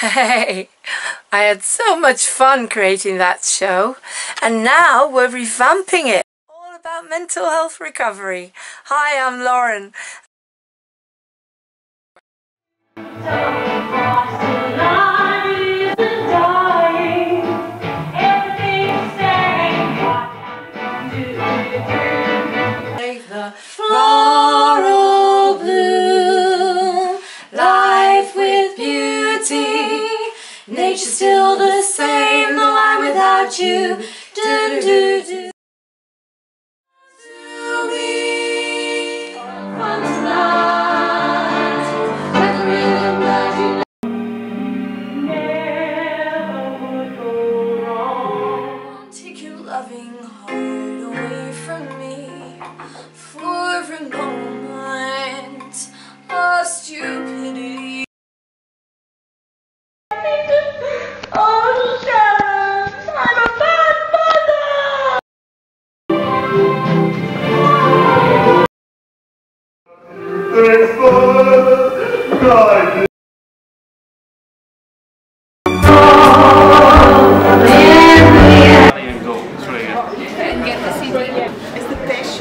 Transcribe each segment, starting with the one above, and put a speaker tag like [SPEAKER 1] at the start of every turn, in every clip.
[SPEAKER 1] Hey, I had so much fun creating that show, and now we're revamping it. All about mental health recovery. Hi, I'm Lauren. The floral bloom, life with beauty. Nature's still the same, though I'm without you. Do, do, do. Loving heart away from me for a moment of stupidity. Oh, Sharon,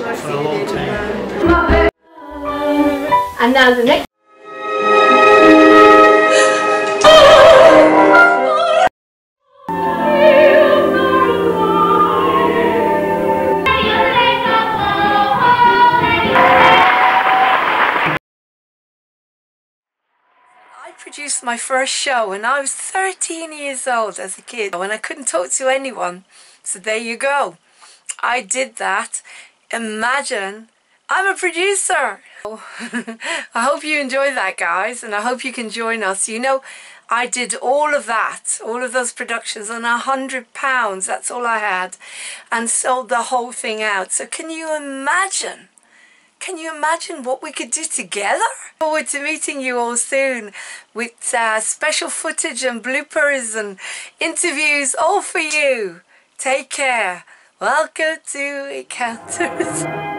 [SPEAKER 1] I'm a bad mother!
[SPEAKER 2] Thanks for God.
[SPEAKER 3] And now the next.
[SPEAKER 1] I produced my first show when I was 13 years old as a kid when I couldn't talk to anyone. So there you go. I did that. Imagine I'm a producer. I hope you enjoy that, guys, and I hope you can join us. You know, I did all of that, all of those productions on a hundred pounds. That's all I had, and sold the whole thing out. So can you imagine? Can you imagine what we could do together? Forward to meeting you all soon with uh, special footage and bloopers and interviews all for you. Take care. Welcome to Encounters.